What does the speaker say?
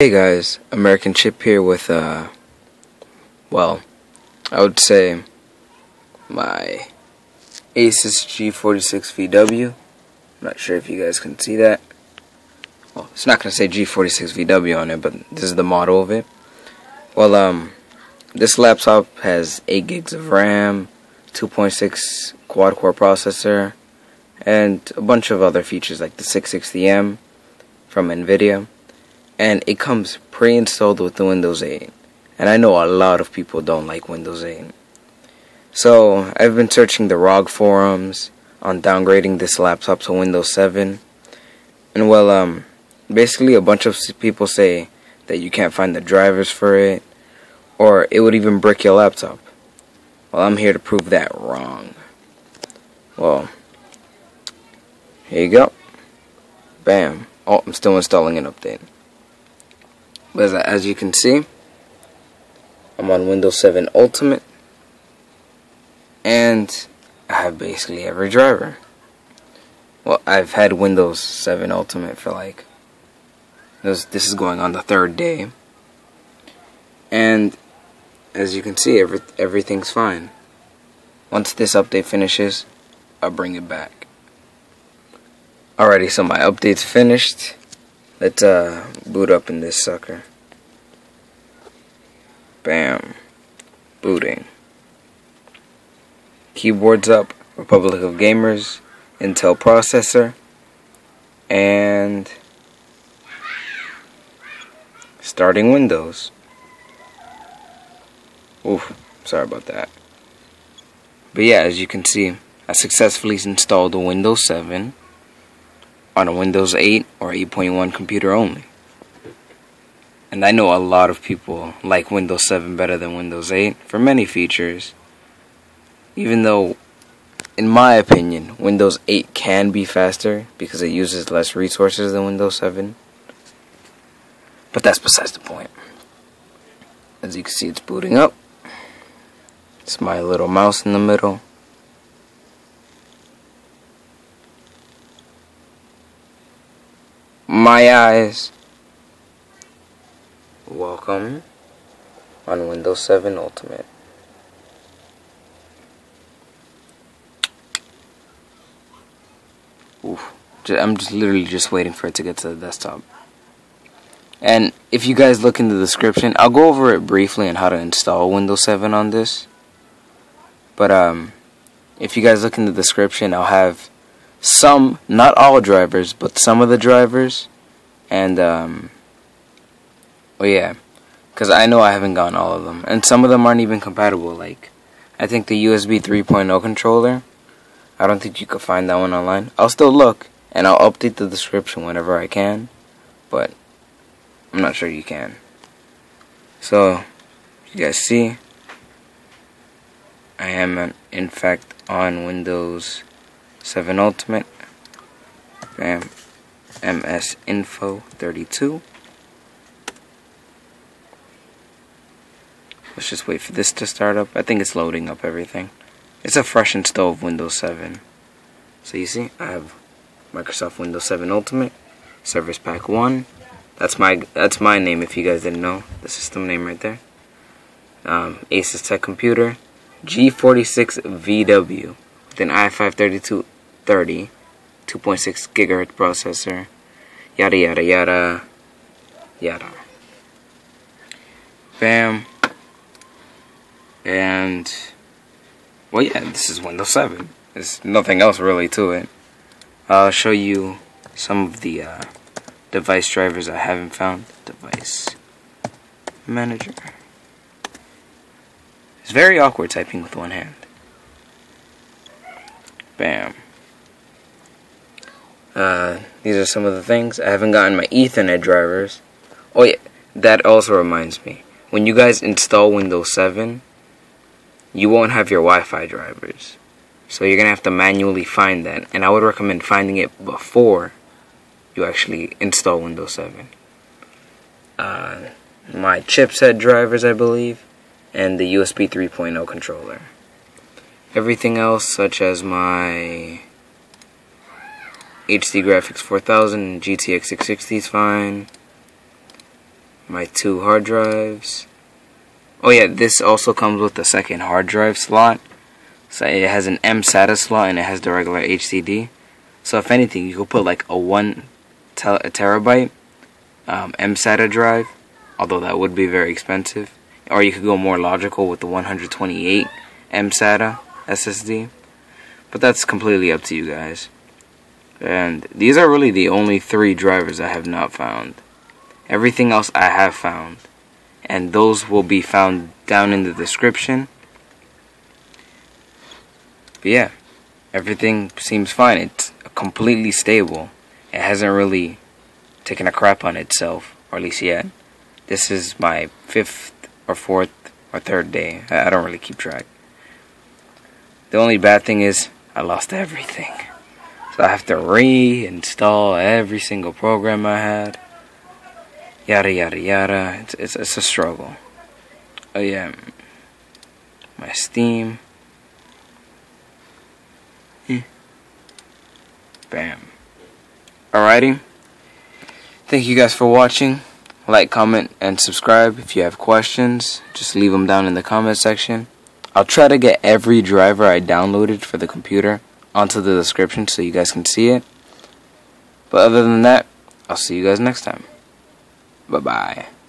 Hey guys, American Chip here with, uh, well, I would say my Asus G46 VW. I'm not sure if you guys can see that. Well, it's not going to say G46 VW on it, but this is the model of it. Well, um, this laptop has 8 gigs of RAM, 2.6 quad core processor, and a bunch of other features like the 660M from NVIDIA and it comes pre-installed with the Windows 8 and I know a lot of people don't like Windows 8 so I've been searching the ROG forums on downgrading this laptop to Windows 7 and well um basically a bunch of people say that you can't find the drivers for it or it would even brick your laptop. Well I'm here to prove that wrong. Well here you go. Bam. Oh I'm still installing an update but as you can see, I'm on Windows 7 Ultimate, and I have basically every driver. Well, I've had Windows 7 Ultimate for like, this, this is going on the third day, and as you can see, every, everything's fine. Once this update finishes, I'll bring it back. Alrighty, so my update's finished. Let's uh, boot up in this sucker. Bam. Booting. Keyboards up. Republic of Gamers. Intel processor. And starting Windows. Oof, sorry about that. But yeah, as you can see, I successfully installed the Windows 7 on a Windows 8 or 8.1 computer only. And I know a lot of people like Windows 7 better than Windows 8 for many features. Even though, in my opinion, Windows 8 can be faster because it uses less resources than Windows 7. But that's besides the point. As you can see, it's booting up. It's my little mouse in the middle. my eyes. Welcome on Windows 7 Ultimate. Oof. I'm just literally just waiting for it to get to the desktop. And if you guys look in the description, I'll go over it briefly on how to install Windows 7 on this. But um, if you guys look in the description, I'll have some, not all drivers, but some of the drivers. And, um, well, yeah. Because I know I haven't gotten all of them. And some of them aren't even compatible. Like, I think the USB 3.0 controller, I don't think you could find that one online. I'll still look, and I'll update the description whenever I can. But, I'm not sure you can. So, you guys see, I am, uh, in fact, on Windows 7 Ultimate, bam, MS Info 32. Let's just wait for this to start up. I think it's loading up everything. It's a fresh install of Windows 7. So you see, I have Microsoft Windows 7 Ultimate, Service Pack 1. That's my that's my name if you guys didn't know. The system name right there. Um, ASUSTeK Computer, G46 VW with an i5-3230, 2.6 gigahertz processor, yada yada yada, yada. Bam. And, well yeah, this is Windows 7. There's nothing else really to it. I'll show you some of the uh, device drivers I haven't found. Device manager. It's very awkward typing with one hand. Bam. Uh, these are some of the things. I haven't gotten my Ethernet drivers. Oh yeah, that also reminds me. When you guys install Windows 7, you won't have your Wi-Fi drivers. So you're going to have to manually find that. And I would recommend finding it before you actually install Windows 7. Uh, my chipset drivers, I believe, and the USB 3.0 controller. Everything else, such as my HD Graphics 4000 and GTX 660 is fine. my two hard drives. Oh yeah, this also comes with a second hard drive slot. So it has an M SATA slot and it has the regular HDD. So if anything, you could put like a one a terabyte um, M SATA drive, although that would be very expensive. Or you could go more logical with the 128 M SATA SSD. But that's completely up to you guys. And these are really the only three drivers I have not found. Everything else I have found. And those will be found down in the description. But yeah, everything seems fine. It's completely stable. It hasn't really taken a crap on itself, or at least yet. This is my fifth or fourth or third day. I don't really keep track. The only bad thing is I lost everything. So I have to reinstall every single program I had. Yada yada yada. It's it's, it's a struggle. Oh yeah. My Steam. Hmm. Bam. Alrighty. Thank you guys for watching. Like, comment, and subscribe. If you have questions, just leave them down in the comment section. I'll try to get every driver I downloaded for the computer onto the description so you guys can see it. But other than that, I'll see you guys next time. Bye bye.